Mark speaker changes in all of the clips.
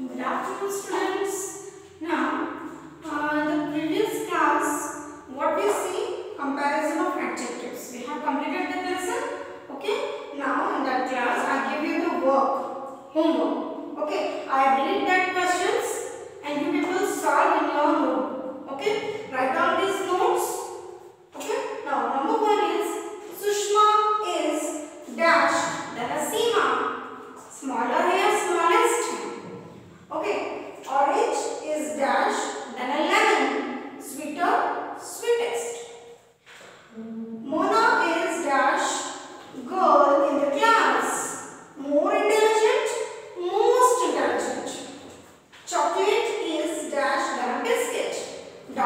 Speaker 1: Good afternoon, students. Now, uh, the previous class, what we see comparison of adjectives. We have completed the lesson. Okay. Now, in that class, I give you the work, homework. Okay. I have that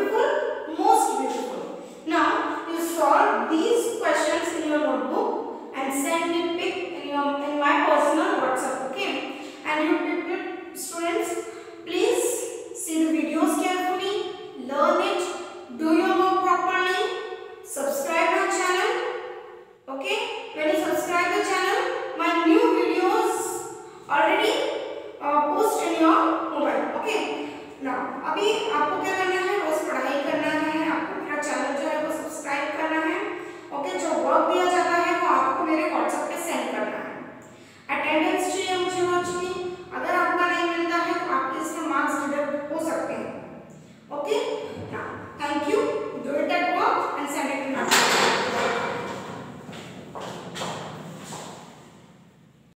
Speaker 1: beautiful, most beautiful. Now, you solve these questions in your notebook and send me pic in, your, in my personal WhatsApp, okay? And you people, students, please see the videos carefully, learn it, do your work properly, subscribe my channel, okay? When you subscribe the channel, my new videos already uh, post in your mobile, okay? Now, अभी आपको क्या